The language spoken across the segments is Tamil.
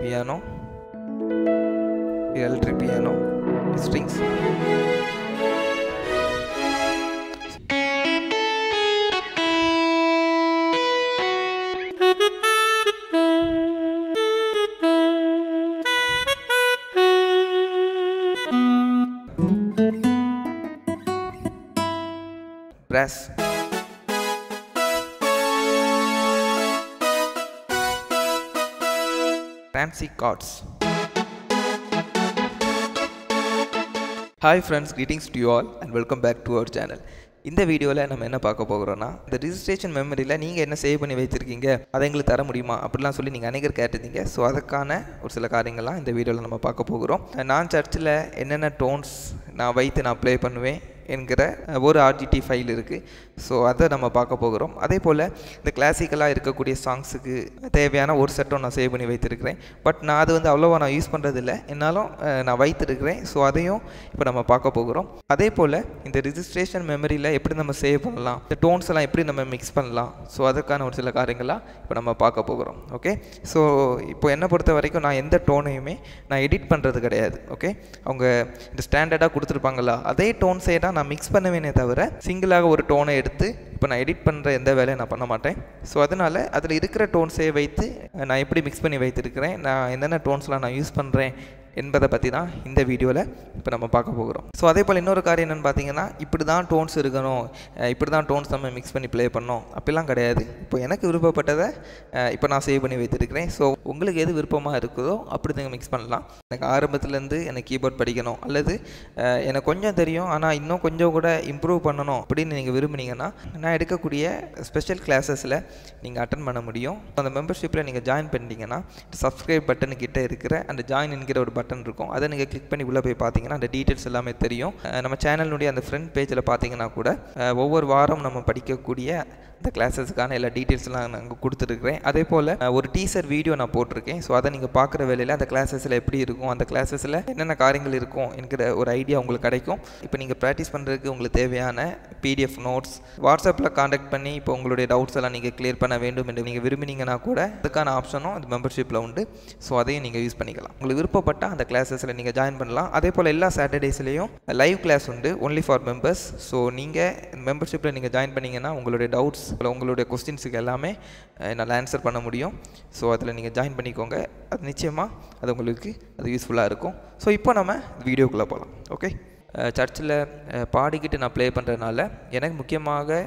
piano electric piano strings. Brass fancy cards. Hi friends greetings to all and welcome back to our channel இந்த வீடியோவில் நம்ம என்ன பார்க்க போகிறோம்னா இந்த ரிஜிஸ்ட்ரேஷன் மெமரியில் நீங்கள் என்ன சேவ் பண்ணி வச்சுருக்கீங்க அதை எங்களுக்கு தர முடியுமா அப்படிலாம் சொல்லி நீங்கள் அநேகர் கேட்டிருந்தீங்க. ஸோ அதுக்கான ஒரு சில காரியங்கள்லாம் இந்த வீடியோவில் நம்ம பார்க்க போகிறோம். நான் சர்ச்சில் என்னென்ன டோன்ஸ் நான் வைத்து நான் ப்ளே பண்ணுவேன் என்கிற ஒரு ஆர்ஜிடி ஃபைல் இருக்குது ஸோ அதை நம்ம பார்க்க போகிறோம். அதே போல் இந்த கிளாசிக்கலாக இருக்கக்கூடிய சாங்ஸுக்கு தேவையான ஒரு செட்டும் நான் சேவ் பண்ணி வைத்திருக்கிறேன். பட் நான் அது வந்து அவ்வளோவா நான் யூஸ் பண்ணுறதில்ல என்னாலும் நான் வைத்திருக்கிறேன். ஸோ அதையும் இப்போ நம்ம பார்க்க போகிறோம். அதே போல் இந்த ரிஜிஸ்ட்ரேஷன் மெமரியில் எப்படி நம்ம சேவ் பண்ணலாம்? இந்த டோன்ஸ் எல்லாம் எப்படி நம்ம மிக்ஸ் பண்ணலாம்? ஸோ அதுக்கான ஒரு சில காரியங்களாக இப்போ நம்ம பார்க்க போகிறோம். ஓகே ஸோ இப்போ என்னை பொறுத்த வரைக்கும் நான் எந்த டோனையுமே நான் எடிட் பண்ணுறது கிடையாது. ஓகே அவங்க இந்த ஸ்டாண்டர்டாக கொடுத்துருப்பாங்களா? அதே டோன்ஸே தான் நான் மிக்ஸ் பண்ணுவேனே தவிர சிங்கிளாக ஒரு டோனை எடுத்து இப்போ நான் எடிட் பண்ணுற எந்த வேலையும் நான் பண்ண மாட்டேன். ஸோ அதனால் அதில் இருக்கிற டோன்ஸே வைத்து நான் எப்படி மிக்ஸ் பண்ணி வைத்திருக்கிறேன் நான் என்னென்ன டோன்ஸ்லாம் நான் யூஸ் பண்ணுறேன் என்பதை பற்றி தான் இந்த வீடியோவில் இப்போ நம்ம பார்க்க போகிறோம். ஸோ அதே போல் இன்னொரு காரியம் என்னென்னு பார்த்தீங்கன்னா இப்படி தான் டோன்ஸ் இருக்கணும் இப்படி தான் டோன்ஸ் நம்ம மிக்ஸ் பண்ணி ப்ளே பண்ணோம் அப்படிலாம் கிடையாது. இப்போ எனக்கு விருப்பப்பட்டதை இப்போ நான் சேவ் பண்ணி வைத்திருக்கிறேன். ஸோ உங்களுக்கு எது விருப்பமாக இருக்குதோ அப்படி நீங்கள் மிக்ஸ் பண்ணலாம். எனக்கு ஆரம்பத்துலேருந்து எனக்கு கீபோர்ட் படிக்கணும். அல்லது எனக்கு கொஞ்சம் தெரியும் ஆனால் இன்னும் கொஞ்சம் கூட இம்ப்ரூவ் பண்ணணும் அப்படின்னு நீங்கள் விரும்புனீங்கன்னா நான் எடுக்கக்கூடிய ஸ்பெஷல் கிளாஸஸில் நீங்கள் அட்டன் பண்ண முடியும். அந்த மெம்பர்ஷிப்பில் நீங்கள் ஜாயின் பண்ணிட்டீங்கன்னா சப்ஸ்கிரைப் பட்டன் கிட்டே இருக்கிற அந்த ஜாயின் என்கிற ஒரு பட்டன் இருக்கும். அதை நீங்கள் கிளிக் பண்ணி உள்ளே போய் பார்த்தீங்கன்னா அந்த டீட்டெயில்ஸ் எல்லாமே தெரியும். நம்ம சேனலுடைய அந்த ஃப்ரண்ட் பேஜில் பார்த்தீங்கன்னா கூட ஒவ்வொரு வாரம் நம்ம படிக்கக்கூடிய இந்த கிளாஸஸ்க்கான எல்லா டீட்டெயில்ஸ்லாம் நான் அங்கே கொடுத்துருக்குறேன். அதே போல் ஒரு டீசர் வீடியோ நான் போட்டிருக்கேன். ஸோ அதை நீங்கள் பார்க்குற வேலையில் அந்த கிளாஸஸில் எப்படி இருக்கும் அந்த கிளாஸஸில் என்னென்ன காரியங்கள் இருக்கும் என்கிற ஒரு ஐடியா உங்களுக்கு கிடைக்கும். இப்போ நீங்கள் ப்ராக்டிஸ் பண்ணுறதுக்கு உங்களுக்கு தேவையான பிடிஎஃப் நோட்ஸ் வாட்ஸ்அப்பில் காண்டாக்ட் பண்ணி இப்போ உங்களுடைய டவுட்ஸ் எல்லாம் நீங்கள் கிளியர் பண்ண வேண்டும் என்று நீங்கள் விரும்பினீங்கன்னா கூட அதுக்கான ஆப்ஷனும் அந்த மெம்பர்ஷிப்பில் உண்டு. ஸோ அதையும் நீங்கள் யூஸ் பண்ணிக்கலாம். உங்களுக்கு விருப்பப்பட்டால் அந்த கிளாஸஸில் நீங்கள் ஜாயின் பண்ணலாம். அதே போல் எல்லா சாட்டர்டேஸ்லேயும் லைவ் கிளாஸ் உண்டு ஒன்லி ஃபார் மெம்பர்ஸ் ஸோ நீங்கள் மெம்பர்ஷிப்பில் நீங்கள் ஜாயின் பண்ணிங்கன்னா உங்களுடைய டவுட்ஸ் உங்களுடைய கொஸ்டின்ஸுக்கு எல்லாமே என்னால் ஆன்சர் பண்ண முடியும். ஸோ அதில் நீங்கள் ஜாயின் பண்ணிக்கோங்க. அது நிச்சயமாக அது உங்களுக்கு அது யூஸ்ஃபுல்லாக இருக்கும். ஸோ இப்போ நம்ம வீடியோக்குள்ளே போகலாம் ஓகே சர்ச்சில் பாடிக்கிட்டு நான் ப்ளே பண்ணுறதுனால எனக்கு முக்கியமாக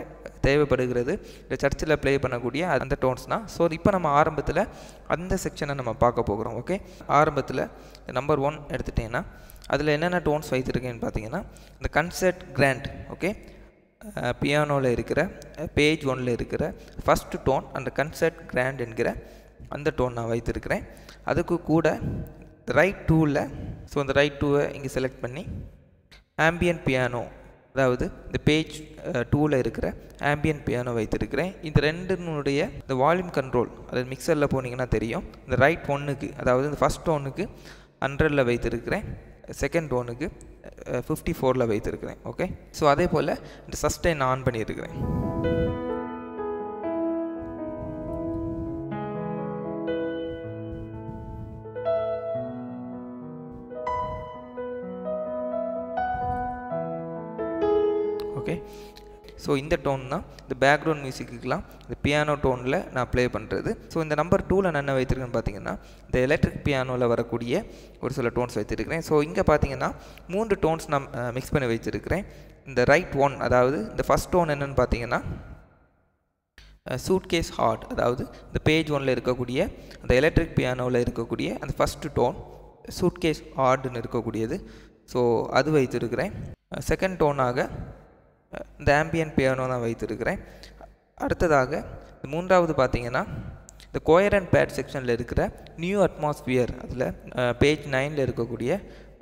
தேவைப்படுகிறது இந்த சர்ச்சில் ப்ளே பண்ணக்கூடிய அந்த டோன்ஸ் தான். ஸோ இப்போ நம்ம ஆரம்பத்தில் அந்த செக்ஷனை நம்ம பார்க்க போகிறோம். ஓகே ஆரம்பத்தில் நம்பர் ஒன் எடுத்துட்டிங்கன்னா அதில் என்னென்ன டோன்ஸ் வைத்திருக்கேன்னு பார்த்தீங்கன்னா இந்த கன்சர்ட் கிராண்ட் ஓகே பியானோவில் இருக்கிற பேஜ் ஒனில் இருக்கிற ஃபஸ்ட்டு டோன் அந்த கன்சர்ட் கிராண்ட் என்கிற அந்த டோன் நான் வைத்திருக்கிறேன். அதுக்கு கூட ரைட் டூவில் ஸோ அந்த ரைட் டூவை இங்கே செலக்ட் பண்ணி ஆம்பியன் பியானோ அதாவது இந்த பேஜ் டூவில் இருக்கிற ஆம்பியன் பியானோ வைத்திருக்கிறேன். இந்த ரெண்டுனுடைய இந்த வால்யூம் கண்ட்ரோல் அது மிக்சரில் போனீங்கன்னா தெரியும். இந்த ரைட் ஒன்றுக்கு அதாவது இந்த ஃபஸ்ட் டோனுக்கு ஹண்ட்ரடில் வைத்திருக்கிறேன். செகண்ட் டோனுக்கு ஃபிஃப்டி ஃபோரில் வைத்திருக்கிறேன் ஓகே ஸோ அதே போல் இந்த சஸ்டைன் ஆன் பண்ணியிருக்கிறேன். ஸோ இந்த டோன் தான். இந்த பேக்ரவுண்ட் மியூசிக்குலாம் இந்த பியானோ டோனில் நான் ப்ளே பண்ணுறது ஸோ இந்த நம்பர் டூவில் நான் என்ன வைத்திருக்கேன்னு பார்த்தீங்கன்னா இந்த எலக்ட்ரிக் பியானோவில் வரக்கூடிய ஒரு சில டோன்ஸ் வைத்திருக்கிறேன். ஸோ இங்கே பார்த்தீங்கன்னா மூன்று டோன்ஸ் நான் மிக்ஸ் பண்ணி வைத்திருக்கிறேன். இந்த ரைட் ஒன் அதாவது இந்த ஃபஸ்ட் டோன் என்னென்னு பார்த்தீங்கன்னா சூட்கேஸ் ஹார்ட் அதாவது இந்த பேஜ் ஒனில் இருக்கக்கூடிய அந்த எலக்ட்ரிக் பியானோவில் இருக்கக்கூடிய அந்த ஃபஸ்ட்டு டோன் சூட்கேஸ் ஹார்டுன்னு இருக்கக்கூடியது. ஸோ அது வைத்திருக்கிறேன். செகண்ட் டோனாக இந்த ஆம்பியன் பியானோ தான் வைத்திருக்கிறேன். அடுத்ததாக மூன்றாவது பார்த்தீங்கன்னா இந்த கோயர் அண்ட் பேட் செக்ஷனில் இருக்கிற நியூ அட்மாஸ்பியர் அதில் பேஜ் நைனில் இருக்கக்கூடிய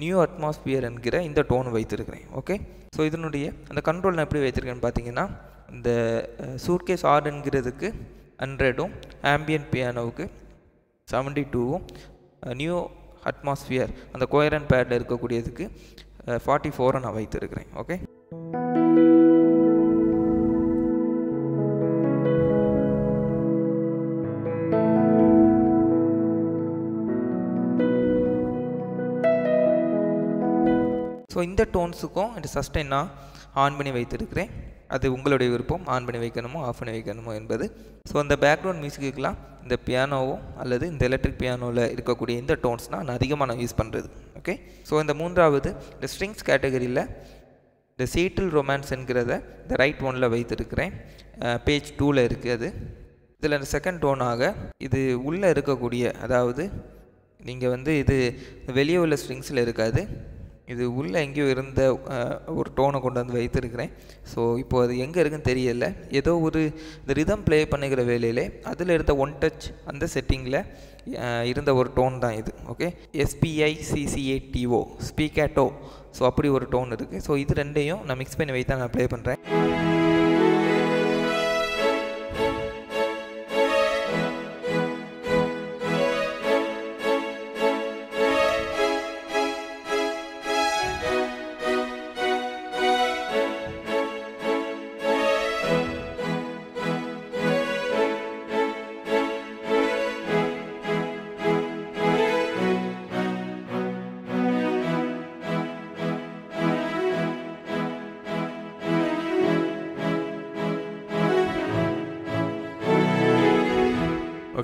நியூ அட்மாஸ்பியர் என்கிற இந்த டோன் வைத்திருக்கிறேன். ஓகே ஸோ இதனுடைய அந்த கண்ட்ரோல் நான் எப்படி வைத்திருக்கேன்னு பார்த்தீங்கன்னா இந்த சூட்கேஸ் ஆர்டுங்கிறதுக்கு ஹண்ட்ரடும் ஆம்பியன் பியானோவுக்கு செவன்டி டூவும் நியூ அட்மாஸ்பியர் அந்த கோயர் அண்ட் பேடில் இருக்கக்கூடியதுக்கு ஃபார்ட்டி ஃபோரை நான் வைத்திருக்கிறேன். ஓகே ஸோ இந்த டோன்ஸுக்கும் இந்த சஸ்டெயின் நான் ஆன் பண்ணி வைத்திருக்கிறேன். அது உங்களுடைய விருப்பம். ஆன் பண்ணி வைக்கணுமோ ஆஃப் பண்ணி வைக்கணுமோ என்பது. ஸோ அந்த பேக்ரவுண்ட் மியூசிக்குக்கெலாம் இந்த பியானோவோ அல்லது இந்த எலக்ட்ரிக் பியானோவில் இருக்கக்கூடிய இந்த டோன்ஸ்னால் நான் அதிகமாக நான் யூஸ் பண்ணுறது ஓகே ஸோ இந்த மூன்றாவது இந்த ஸ்ட்ரிங்ஸ் கேட்டகரியில் இந்த சீட்டில் ரொமான்ஸ் என்கிறத இந்த ரைட் ஒனில் வைத்திருக்கிறேன். பேஜ் டூவில் இருக்குது அது. இதில் இந்த செகண்ட் டோனாக இது உள்ளே இருக்கக்கூடிய அதாவது நீங்கள் வந்து இது வெளியே உள்ள ஸ்ட்ரிங்ஸில் இருக்காது. இது உள்ளே எங்கேயோ இருந்த ஒரு டோனை கொண்டு வந்து வைத்திருக்கிறேன். ஸோ இப்போ அது எங்கே இருக்குன்னு தெரியல. ஏதோ ஒரு இந்த ரிதம் ப்ளே பண்ணுகிற வேலையிலே அதில் இருந்த ஒன் டச் அந்த செட்டிங்கில் இருந்த ஒரு டோன் தான் இது. Okay S P I C C A T O spiccato so அப்படி ஒரு டோன் இருக்குது ஸோ இது ரெண்டையும் நான் மிக்ஸ் பண்ணி வைத்து நான் ப்ளே பண்ணுறேன்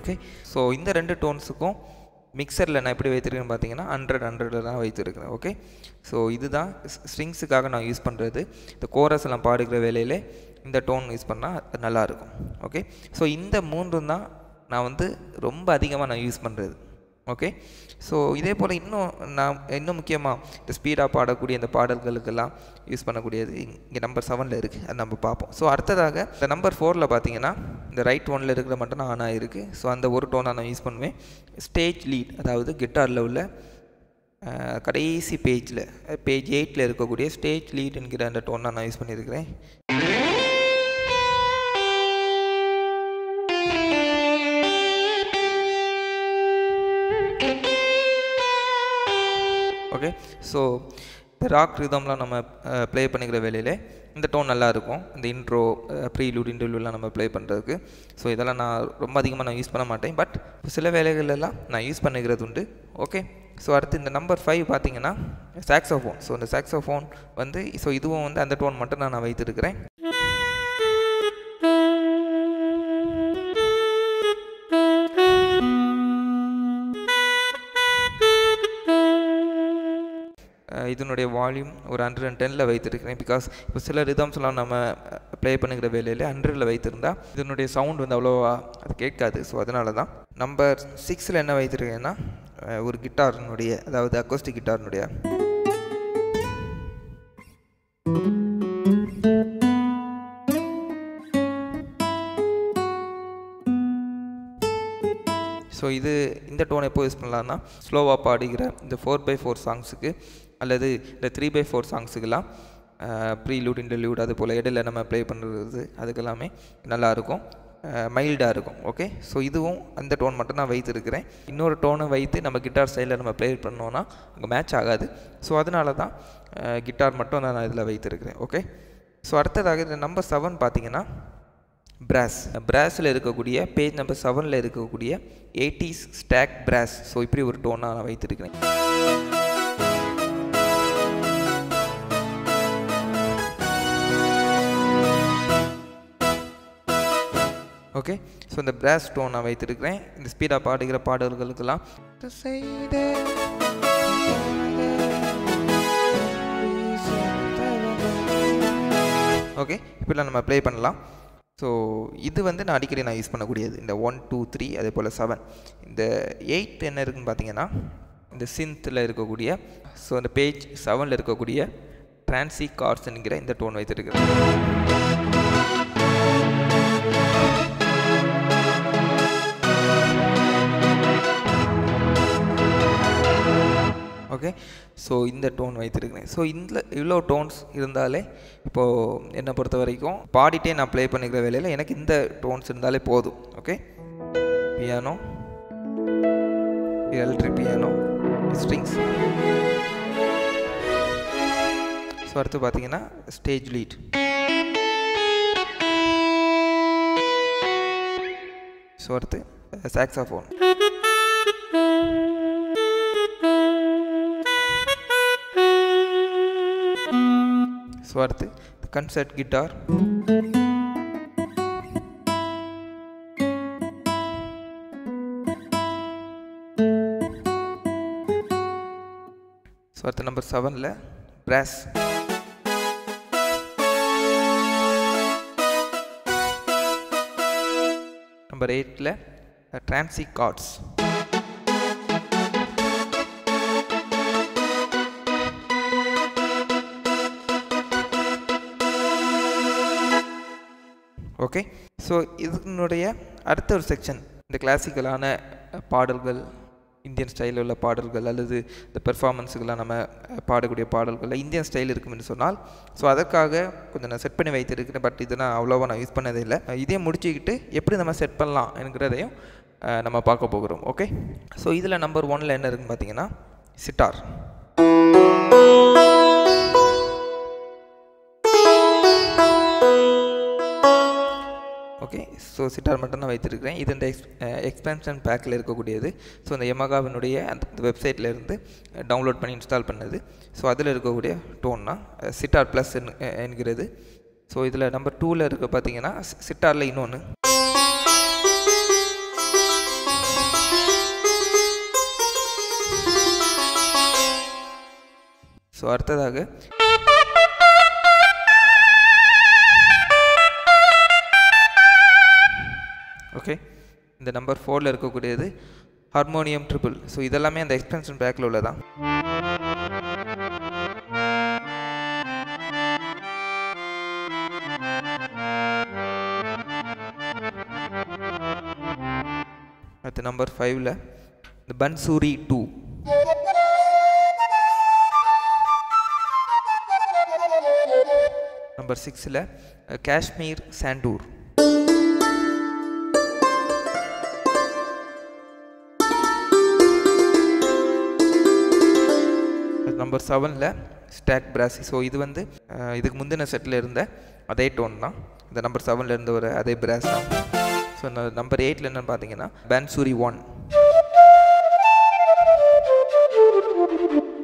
ஓகே ஸோ இந்த ரெண்டு டோன்ஸுக்கும் மிக்சரில் நான் எப்படி வைத்திருக்கேன்னு பார்த்தீங்கன்னா ஹண்ட்ரட் ஹண்ட்ரடில் தான் வைத்திருக்கிறேன். ஓகே ஸோ இதுதான் ஸ்ட்ரிங்ஸுக்காக நான் யூஸ் பண்ணுறது இந்த கோரஸ் எல்லாம் பாடுகிற வேலையில் இந்த டோன் யூஸ் பண்ணால் நல்லாயிருக்கும். ஓகே ஸோ இந்த மூன்றும் தான் நான் வந்து ரொம்ப அதிகமாக நான் யூஸ் பண்ணுறது ஓகே ஸோ இதே போல் இன்னும் நான் இன்னும் முக்கியமாக இந்த ஸ்பீடாக பாடக்கூடிய இந்த பாடல்களுக்கெல்லாம் யூஸ் பண்ணக்கூடியது இங்கே நம்பர் செவனில் இருக்குது அது நம்ம பார்ப்போம். ஸோ அடுத்ததாக இந்த நம்பர் ஃபோரில் பார்த்தீங்கன்னா இந்த ரைட் ஒனில் இருக்கிற மட்டும் நான் ஆன் ஆகிருக்கு ஸோ அந்த ஒரு டோனாக நான் யூஸ் பண்ணுவேன். ஸ்டேஜ் லீட் அதாவது கிட்டாரில் உள்ள கடைசி பேஜில் பேஜ் எயிட்டில் இருக்கக்கூடிய ஸ்டேஜ் லீட் என்கிற அந்த டோனை நான் யூஸ் பண்ணியிருக்கிறேன். ஓகே ஸோ இந்த ராக் ரிதம்லாம் நம்ம ப்ளே பண்ணிக்கிற வேலையில் இந்த டோன் நல்லா இருக்கும் இந்த இன்ட்ரோ ப்ரீலூட் இன்டர்வியூலாம் நம்ம ப்ளே பண்ணுறதுக்கு ஸோ இதெல்லாம் நான் ரொம்ப அதிகமாக நான் யூஸ் பண்ண மாட்டேன். பட் சில வேலைகளெல்லாம் நான் யூஸ் பண்ணிக்கிறது உண்டு. ஓகே ஸோ அடுத்து இந்த நம்பர் ஃபைவ் பார்த்தீங்கன்னா சாக்ஸோஃபோன் ஸோ இந்த சாக்ஸோஃபோன் வந்து ஸோ இதுவும் வந்து அந்த டோன் மட்டும் தான் நான் வைத்திருக்கிறேன். இதனுடைய வால்யூம் ஒரு ஹண்ட்ரட் அண்ட் டெனில் வைத்திருக்கிறேன். பிகாஸ் இப்போ சில ரிதம்ஸ்லாம் நம்ம ப்ளே பண்ணுகிற வேலையில் ஹண்ட்ரடில் வைத்திருந்தா இதனுடைய சவுண்ட் வந்து அவ்வளோவா அது கேட்காது. ஸோ அதனால தான் நம்பர் சிக்ஸில் என்ன வைத்திருக்கேன்னா ஒரு கிட்டாரினுடைய அதாவது அக்கோஸ்டிக் கிட்டாரினுடைய ஸோ இது இந்த டோன் எப்போ யூஸ் பண்ணலான்னா ஸ்லோவாக பாடுகிற இந்த ஃபோர் பை ஃபோர் சாங்ஸுக்கு அல்லது இந்த த்ரீ பை ஃபோர் சாங்ஸுக்கெல்லாம் ப்ரீலூட் இன்டர்லூட் அது போல் இடையில நம்ம ப்ளே பண்ணுறது அதுக்கெல்லாமே நல்லாயிருக்கும். மைல்டாக இருக்கும் ஓகே ஸோ இதுவும் அந்த டோன் மட்டும் நான் வைத்திருக்கிறேன். இன்னொரு டோனை வைத்து நம்ம கிட்டார் ஸ்டைலில் நம்ம ப்ளே பண்ணோன்னா அங்கே மேட்ச் ஆகாது. ஸோ அதனால தான் கிட்டார் மட்டும் நான் இதில் வைத்திருக்கிறேன் ஓகே ஸோ அடுத்ததாக இந்த நம்பர் செவன் பார்த்தீங்கன்னா பிராஸ் பிராஸில் இருக்கக்கூடிய பேஜ் நம்பர் செவனில் இருக்கக்கூடிய எயிட்டிஸ் ஸ்டாக் பிராஸ் ஸோ இப்படி ஒரு டோனாக நான் வைத்திருக்கிறேன். ஓகே ஸோ இந்த பிராஸ் டோன் நான் வைத்திருக்கிறேன். இந்த ஸ்பீடாக பாடுகிற பாடல்களுக்கெல்லாம். ஓகே இப்படிலாம் நம்ம ப்ளே பண்ணலாம். ஸோ இது வந்து நான் அடிக்கடி நான் யூஸ் பண்ணக்கூடியது. இந்த ஒன் டூ த்ரீ அதே போல் செவன் இந்த எயிட் என்ன இருக்குன்னு பார்த்தீங்கன்னா இந்த சின்த்தில் இருக்கக்கூடிய ஸோ அந்த பேஜ் செவனில் இருக்கக்கூடிய டிரான்சி கார்ட்ஸ்ங்கிற இந்த டோன் வைத்திருக்கிறேன். ஓகே ஸோ இந்த டோன் வைத்திருக்கிறேன். ஸோ இந்த இவ்வளோ டோன்ஸ் இருந்தாலே இப்போது என்னை பொறுத்த வரைக்கும் பாடிட்டே நான் ப்ளே பண்ணிக்கிற வேலையில் எனக்கு இந்த டோன்ஸ் இருந்தாலே போதும். Okay piano electric piano strings so அடுத்து பார்த்தீங்கன்னா ஸ்டேஜ் லீட் ஸோ அடுத்து சாக்ஸாஃபோன் ஸோ அடுத்து கன்சர்ட் கிட்டார் ஸோ அடுத்து நம்பர் செவனில் பிராஸ் நம்பர் எயிட்டில் ட்ரான்சி கார்ட்ஸ் ஓகே ஸோ இதனுடைய அடுத்த ஒரு செக்ஷன் இந்த கிளாசிக்கலான பாடல்கள் இந்தியன் ஸ்டைலில் உள்ள பாடல்கள் அல்லது இந்த பெர்ஃபார்மன்ஸுக்கெல்லாம் நம்ம பாடக்கூடிய பாடல்களில் இந்தியன் ஸ்டைல் இருக்கும்னு சொன்னால் ஸோ அதற்காக கொஞ்சம் நான் செட் பண்ணி வைத்திருக்கிறேன் பட் இதை நான் அவ்வளோவா நான் யூஸ் பண்ணதே இல்லை. இதே முடிச்சுக்கிட்டு எப்படி நம்ம செட் பண்ணலாம் என்கிறதையும் நம்ம பார்க்க போகிறோம். ஓகே ஸோ இதில் நம்பர் ஒனில் என்ன இருக்குன்னு பார்த்தீங்கன்னா சிட்டார் ஓகே. ஸோ சிட்டார் மட்டும் தான் வைத்திருக்கிறேன். இது இந்த எக்ஸ் எக்ஸ்பென்ஷன் பேக்கில் இருக்கக்கூடியது. ஸோ இந்த எமகாவினுடைய அந்த வெப்சைட்டில் இருந்து டவுன்லோட் பண்ணி இன்ஸ்டால் பண்ணது. ஸோ அதில் இருக்கக்கூடிய டோன்னா சிட்டார் ப்ளஸ் என்கிறது. ஸோ இதில் நம்பர் டூவில் இருக்க பார்த்தீங்கன்னா சிட்டாரில் இன்னொன்று ஸோ அடுத்ததாக ஓகே இந்த நம்பர் ஃபோரில் இருக்கக்கூடியது ஹார்மோனியம் ட்ரிபிள் ஸோ இதெல்லாமே அந்த எக்ஸ்பென்ஷன் பேக்கில் உள்ளதான். அடுத்து நம்பர் ஃபைவ்ல இந்த பன்சூரி டூ நம்பர் சிக்ஸில் காஷ்மீர் சாண்டூர் நம்பர் செவனில் ஸ்டாக் பிராசி ஸோ இது வந்து இதுக்கு முந்தின செட்டில் இருந்த அதே டோன் தான். இந்த நம்பர் செவனில் இருந்த ஒரு அதே பிராஸ் தான். ஸோ நம்பர் எயிட்டில் என்னென்னு பார்த்தீங்கன்னா பேன்சூரி ஒன்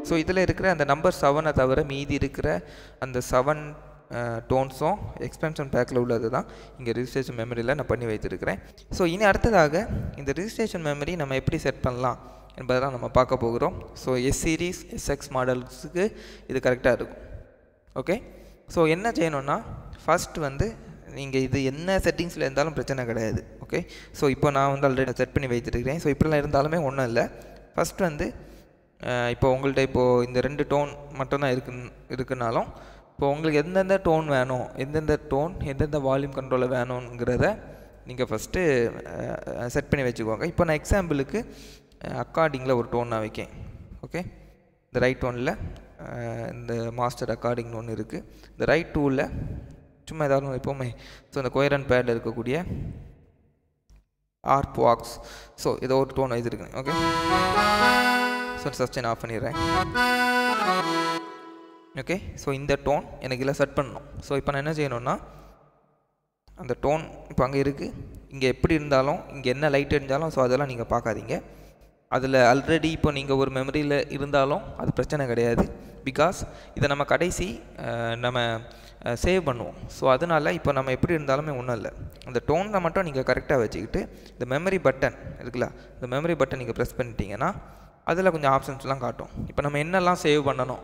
ஸோ இதில் இருக்கிற அந்த நம்பர் செவனை தவிர மீதி இருக்கிற அந்த செவன் டோன்ஸும் எக்ஸ்பென்ஷன் பேக்கில் உள்ளது தான் இங்கே ரிஜிஸ்ட்ரேஷன் மெமரியில் நான் பண்ணி வைத்திருக்கிறேன். ஸோ இனி அடுத்ததாக இந்த ரிஜிஸ்ட்ரேஷன் மெமரி நம்ம எப்படி செட் பண்ணலாம்? என்பதை தான் நம்ம பார்க்க போகிறோம். ஸோ எஸ் சீரீஸ் எஸ்எக்ஸ் மாடல்ஸுக்கு இது கரெக்டாக இருக்கும். ஓகே ஸோ என்ன செய்யணும்னா ஃபஸ்ட் வந்து நீங்கள் இது என்ன செட்டிங்ஸில் இருந்தாலும் பிரச்சனை கிடையாது. ஓகே ஸோ இப்போ நான் வந்து ஆல்ரெடி செட் பண்ணி வைத்துருக்கிறேன். ஸோ இப்படிலாம் இருந்தாலுமே ஒன்றும் இல்லை. ஃபஸ்ட் வந்து இப்போ உங்கள்கிட்ட இப்போது இந்த ரெண்டு டோன் மட்டும்தான் இருக்கு இருக்குனாலும் இப்போ உங்களுக்கு எந்தெந்த டோன் வேணும் எந்தெந்த டோன் எந்தெந்த வால்யூம் கண்ட்ரோலில் வேணுங்கிறத நீங்கள் ஃபஸ்ட்டு செட் பண்ணி வச்சுக்கோங்க. இப்போ நான் எக்ஸாம்பிளுக்கு அக்கார்டிங்கில் ஒரு டோன் நான் வைக்கேன். ஓகே இந்த ரைட் டோனில் இந்த மாஸ்டர் அக்கார்டிங்னு ஒன்று இருக்குது இந்த ரைட் டூவில் சும்மா ஏதாவது எப்போவுமே ஸோ இந்த கொயரன் பேடில் இருக்கக்கூடிய ஆர்ப் வாக்ஸ் ஸோ ஏதோ ஒரு டோன் வைத்திருக்கேன். ஓகே ஸோ சஸ்டெயின் ஆஃப் பண்ணிடுறேன். ஓகே ஸோ இந்த டோன் எனக்கு இதில் செட் பண்ணணும். ஸோ இப்போ நான் என்ன செய்யணும்னா அந்த டோன் இப்போ அங்கே இருக்குது இங்கே எப்படி இருந்தாலும் இங்கே என்ன லைட் எரிஞ்சாலும் ஸோ அதெல்லாம் நீங்கள் பார்க்காதீங்க. அதில் ஆல்ரெடி இப்போ நீங்கள் ஒரு மெமரியில் இருந்தாலும் அது பிரச்சனை கிடையாது. பிகாஸ் இதை நம்ம கடைசி நம்ம சேவ் பண்ணுவோம். ஸோ அதனால் இப்போ நம்ம எப்படி இருந்தாலுமே ஒன்றும் இல்லை. அந்த டோனில் மட்டும் நீங்கள் கரெக்டாக வச்சுக்கிட்டு இந்த மெமரி பட்டன் இருக்குல்ல இந்த மெமரி பட்டன் நீங்கள் ப்ரெஸ் பண்ணிட்டீங்கன்னா அதில் கொஞ்சம் ஆப்ஷன்ஸ்லாம் காட்டும். இப்போ நம்ம என்னெல்லாம் சேவ் பண்ணணும்?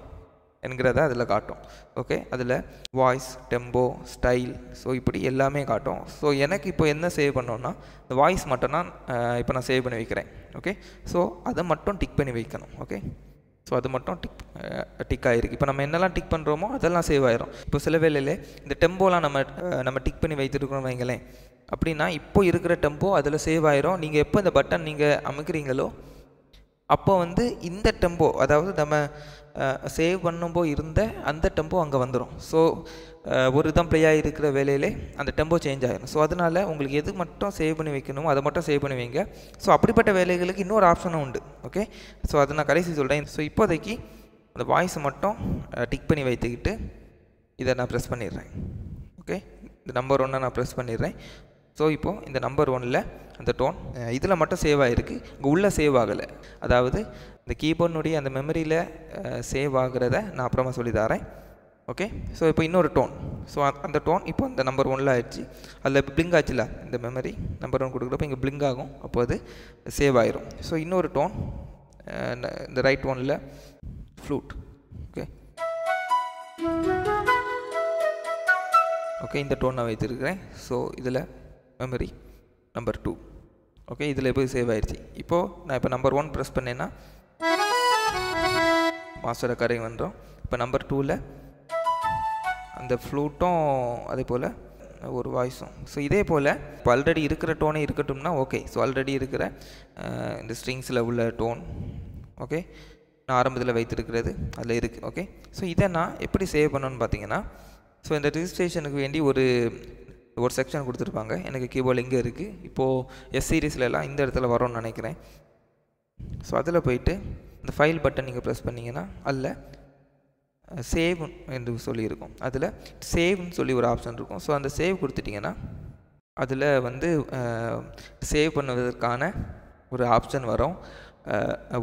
என்கிறத அதில் காட்டும். ஓகே அதில் வாய்ஸ் டெம்போ ஸ்டைல் ஸோ இப்படி எல்லாமே காட்டும். ஸோ எனக்கு இப்போ என்ன சேவ் பண்ணோன்னா இந்த வாய்ஸ் மட்டும் நான் இப்போ நான் சேவ் பண்ணி வைக்கிறேன். ஓகே ஸோ அதை மட்டும் டிக் பண்ணி வைக்கணும். ஓகே ஸோ அது மட்டும் டிக் டிக் ஆகிருக்கு இப்போ நம்ம என்னெல்லாம் டிக் பண்ணுறோமோ அதெல்லாம் சேவ் ஆயிரும். இப்போ சில வேலையில் இந்த டெம்போலாம் நம்ம நம்ம டிக் பண்ணி வைத்திருக்கிறோம் வைங்களேன். அப்படின்னா இப்போ இருக்கிற டெம்போ அதில் சேவ் ஆயிரும். நீங்கள் எப்போ இந்த பட்டன் நீங்கள் அமைக்கிறீங்களோ அப்போ வந்து இந்த டெம்போ அதாவது நம்ம சேவ் பண்ணும்போது இருந்த அந்த டெம்போ அங்கே வந்துடும் ஸோ ஒரு தான் ப்ளே ஆகிருக்கிற வேலையிலே அந்த டெம்போ சேஞ்ச் ஆகிடும் ஸோ அதனால் உங்களுக்கு எது மட்டும் சேவ் பண்ணி வைக்கணுமோ அதை மட்டும் சேவ் பண்ணி வைங்க. ஸோ அப்படிப்பட்ட வேலைகளுக்கு இன்னொரு ஆப்ஷனும் உண்டு. ஓகே ஸோ அதை நான் கடைசி சொல்கிறேன் ஸோ இப்போதைக்கு அந்த வாய்ஸை மட்டும் டிக் பண்ணி வைத்துக்கிட்டு இதை நான் ப்ரெஸ் பண்ணிடுறேன். ஓகே இந்த நம்பர் ஒன்றை நான் ப்ரெஸ் பண்ணிடுறேன். ஸோ இப்போது இந்த நம்பர் ஒனில் அந்த டோன் இதில் மட்டும் சேவ் ஆகிருக்கு இங்கே உள்ளே சேவ் ஆகலை. அதாவது இந்த கீபோர்டுனுடைய அந்த மெமரியில் சேவ் ஆகிறத நான் அப்புறமா சொல்லி தரேன். ஓகே ஸோ இப்போ இன்னொரு டோன் ஸோ அந்த டோன் இப்போ அந்த நம்பர் ஒனில் ஆயிடுச்சு. அதில் பிளிங்க் ஆச்சுல இந்த மெமரி நம்பர் ஒன் கொடுக்குறப்ப இங்கே பிளிங்க் ஆகும். அப்போ அது சேவ் ஆயிரும். ஸோ இன்னொரு டோன் இந்த ரைட் ஒனில் ஃப்ளூட் ஓகே ஓகே இந்த டோன் நான் வைத்திருக்கிறேன். ஸோ இதில் மெமரி நம்பர் டூ ஓகே இதில் போய் சேவ் ஆயிடுச்சு இப்போது நான் இப்போ நம்பர் ஒன் ப்ரெஸ் பண்ணேன்னா மாஸ்டர் ரெக்கார்டிங் வந்துடும் இப்போ நம்பர் டூவில் அந்த ஃப்ளூட்டும் அதே போல் ஒரு வாய்ஸும் ஸோ இதே போல் இப்போ ஆல்ரெடி இருக்கிற டோனே இருக்கட்டும்னா ஓகே ஸோ ஆல்ரெடி இருக்கிற இந்த ஸ்ட்ரிங்ஸில் உள்ள டோன் ஓகே நான் ஆரம்பத்தில் வைத்திருக்கிறது அதில் இருக்குது ஓகே ஸோ இதை நான் எப்படி சேவ் பண்ணணும்னு பார்த்தீங்கன்னா ஸோ இந்த ரிஜிஸ்ட்ரேஷனுக்கு வேண்டி ஒரு ஒரு செக்ஷன் கொடுத்துருப்பாங்க. எனக்கு கீபோர்டு இங்கே இருக்குது இப்போது எஸ் சீரீஸ்லலாம் இந்த இடத்துல வரும்னு நினைக்கிறேன். ஸோ அதில் போயிட்டு இந்த ஃபைல் பட்டன் நீங்கள் ப்ரெஸ் பண்ணிங்கன்னா அதில் சேவ் என்று சொல்லியிருக்கும் அதில் சேவ்னு சொல்லி ஒரு ஆப்ஷன் இருக்கும். ஸோ அந்த சேவ் கொடுத்துட்டிங்கன்னா அதில் வந்து சேவ் பண்ணுவதற்கான ஒரு ஆப்ஷன் வரும்.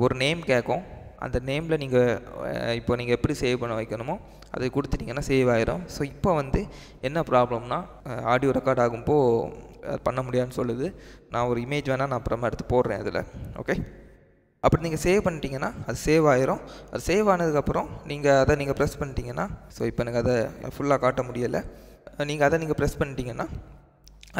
ஒரு நேம் கேட்கும். அந்த நேமில் நீங்கள் இப்போ நீங்கள் எப்படி சேவ் பண்ண வைக்கணுமோ அதை கொடுத்துட்டிங்கன்னா சேவ் ஆகிரும் ஸோ இப்போ வந்து என்ன ப்ராப்ளம்னா ஆடியோ ரெக்கார்ட் ஆகும்போ அது பண்ண முடியாதுன்னு சொல்லுது. நான் ஒரு இமேஜ் வேணால் நான் அப்புறமா எடுத்து போடுறேன் அதில். ஓகே அப்படி நீங்கள் சேவ் பண்ணிட்டீங்கன்னா அது சேவ் ஆயிரும். அது சேவ் ஆனதுக்கப்புறம் நீங்கள் அதை நீங்கள் ப்ரெஸ் பண்ணிட்டீங்கன்னா ஸோ இப்போ எனக்கு அதை ஃபுல்லாக காட்ட முடியலை. நீங்கள் அதை நீங்கள் ப்ரெஸ் பண்ணிட்டீங்கன்னா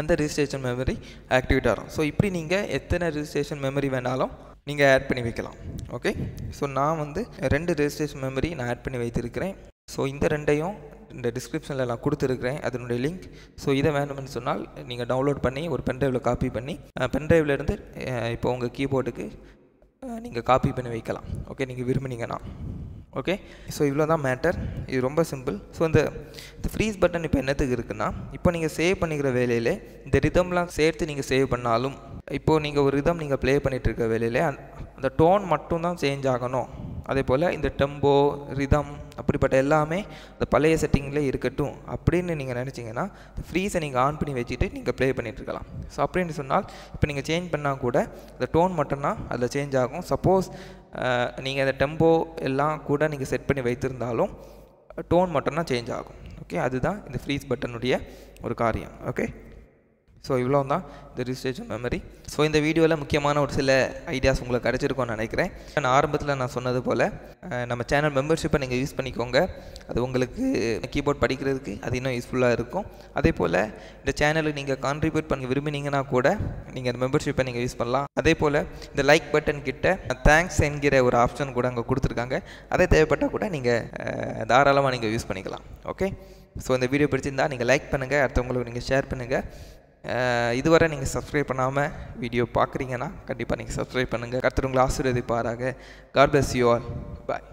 அந்த ரிஜிஸ்ட்ரேஷன் மெமரி ஆக்டிவேட் ஆகும் ஸோ இப்படி நீங்கள் எத்தனை ரிஜிஸ்ட்ரேஷன் மெமரி வேணாலும் நீங்கள் ஆட் பண்ணி வைக்கலாம். ஓகே ஸோ நான் வந்து ரெண்டு ரெஜிஸ்ட்ரேஷன் மெமரி நான் ஆட் பண்ணி வைத்திருக்கிறேன். ஸோ இந்த ரெண்டையும் இந்த டிஸ்கிரிப்ஷனில் நான் கொடுத்துருக்கிறேன். அதனுடைய லிங்க் ஸோ இதை வேணும்னு சொன்னால் நீங்கள் டவுன்லோட் பண்ணி ஒரு பென்ட்ரைவில் காப்பி பண்ணி பென்ட்ரைவ்லேருந்து இப்போ உங்கள் கீபோர்டுக்கு நீங்கள் காப்பி பண்ணி வைக்கலாம். ஓகே நீங்கள் விரும்புனீங்கன்னா. ஓகே ஸோ இவ்வளோ தான் மேட்டர் இது ரொம்ப சிம்பிள் ஸோ இந்த இந்த ஃப்ரீஸ் பட்டன் இப்போ என்னத்துக்கு இருக்குன்னா இப்போ நீங்கள் சேவ் பண்ணிக்கிற வேலையில் இந்த ரிதம்லாம் சேர்த்து நீங்கள் சேவ் பண்ணாலும் இப்போது நீங்கள் ஒரு ரிதம் நீங்கள் ப்ளே பண்ணிகிட்ருக்க இருக்க அந்த- டோன் மட்டும்தான் சேஞ்ச் ஆகணும். அதே போல் இந்த டெம்போ ரிதம் அப்படிப்பட்ட எல்லாமே அந்த பழைய செட்டிங்கில் இருக்கட்டும் அப்படின்னு நீங்கள் நினச்சிங்கன்னா ஃப்ரீஸை நீங்கள் ஆன் பண்ணி வச்சுட்டு நீங்கள் ப்ளே பண்ணிகிட்ருக்கலாம் ஸோ அப்படின்னு சொன்னால் இப்போ நீங்கள் சேஞ்ச் பண்ணால் கூட இந்த டோன் மட்டும்தான் அதில் சேஞ்ச் ஆகும். சப்போஸ் நீங்கள் அந்த டெம்போ எல்லாம் கூட நீங்கள் செட் பண்ணி வைத்திருந்தாலும் டோன் மட்டும்தான் சேஞ்ச் ஆகும். ஓகே அதுதான் இந்த ஃப்ரீஸ் பட்டனுடைய ஒரு காரியம். ஓகே ஸோ இவ்வளோ தான் இந்த ரிஜிஸ்ட்ரேஷன் மெமரி ஸோ இந்த வீடியோவில் முக்கியமான ஒரு சில ஐடியாஸ் உங்களுக்கு கிடச்சிருக்கோன்னு நினைக்கிறேன். நான் ஆரம்பத்தில் நான் சொன்னது போல் நம்ம சேனல் மெம்பர்ஷிப்பை நீங்கள் யூஸ் பண்ணிக்கோங்க. அது உங்களுக்கு கீபோர்ட் படிக்கிறதுக்கு அது இன்னும் யூஸ்ஃபுல்லாக இருக்கும். அதே போல் இந்த சேனலுக்கு நீங்கள் கான்ட்ரிபியூட் பண்ண விரும்பினீங்கன்னா கூட நீங்கள் அந்த மெம்பர்ஷிப்பை நீங்கள் யூஸ் பண்ணலாம். அதே போல் இந்த லைக் பட்டன் கிட்ட தேங்க்ஸ் என்கிற ஒரு ஆப்ஷன் கூட அங்கே கொடுத்துருக்காங்க. அதே தேவைப்பட்டால் கூட நீங்கள் தாராளமாக நீங்கள் யூஸ் பண்ணிக்கலாம். ஓகே ஸோ இந்த வீடியோ பிடிச்சிருந்தா நீங்கள் லைக் பண்ணுங்கள் அடுத்தவங்களுக்கு நீங்கள் ஷேர் பண்ணுங்கள் இதுவரை நீங்கள் சப்ஸ்கிரைப் பண்ணாமல் வீடியோ பார்க்குறீங்கன்னா கண்டிப்பாக நீங்கள் சப்ஸ்கிரைப் பண்ணுங்கள் கர்த்தர் உங்களை ஆசீர்வதிப்பாராக. God bless you all bye